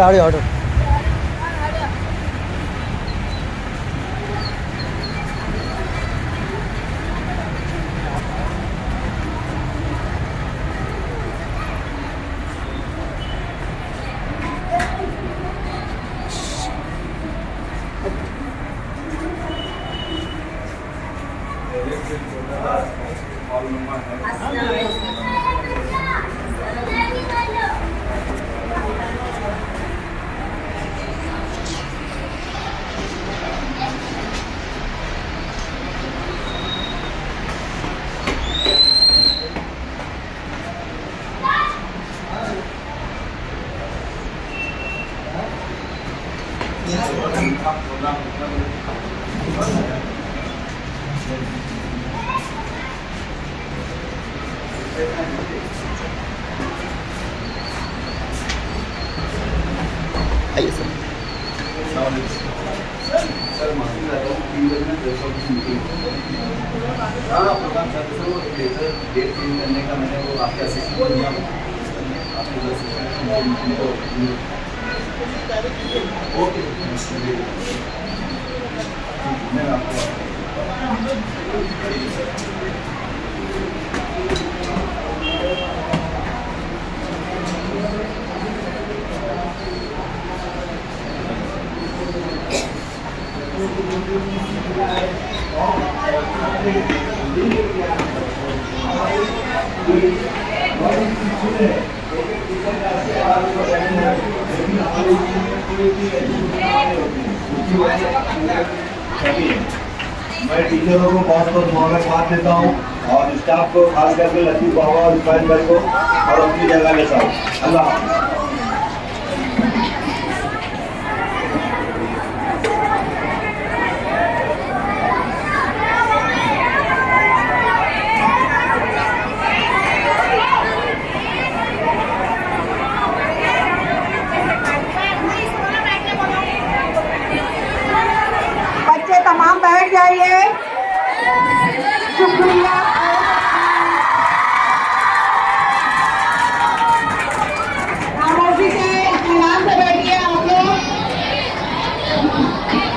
आड़ी ऑर्डर आइए sir sir माफ़ी चाहता हूँ तीन बजे में हाँ प्रोग्राम सर वो लेटर डेट चेंज करने का मैंने वो आपके असिस्टेंट आपके असिस्टेंट हैं ओके मैं आपको मैं टीचरों को बहुत बहुत मुबारकबाद देता हूँ और स्टाफ को खास करके लतीफ बाबा और इस्माइल भाई को और अपनी जगह लेता हूँ अल्लाह। बैठ जाइए। शुक्रिया खामोशी से इत्मीनान से बैठिए आप लोग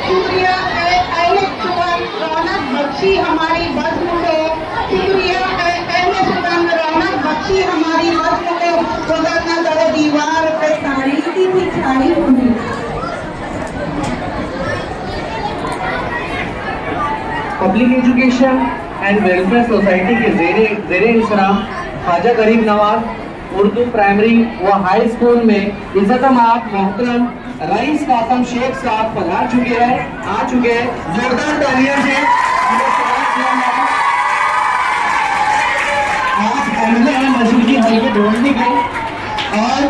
शुक्रिया अहले सुगन रौनक बख्शी हमारी बज़्म को शुक्रिया अहले सुगन रौनक बख्शी हमारी बज़्म को गुजर न करे दीवार पे तारीखी की छाई हुई public education and welfare society के जेरे जेरे इंतज़ाम ख्वाजा गरीब नवाज़, उर्दू प्राइमरी व हाई स्कूल में इज़्ज़त आप मोहतरम रईस कासम शेख साहब पधार चुके हैं, आ चुके हैं। जोरदार तालियों से और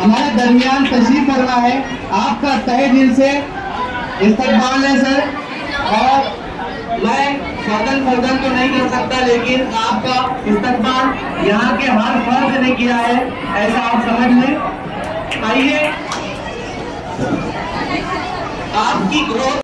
हमारे दरमियान तशरीफ़ फरमा है। आपका तहे दिल से इस्तकबाल है, सर। और फर्दन फर्दन तो नहीं कर सकता, लेकिन आपका इस्तेमाल यहाँ के हर फर्द ने किया है, ऐसा आप समझ लें। आइए। आपकी ग्रोथ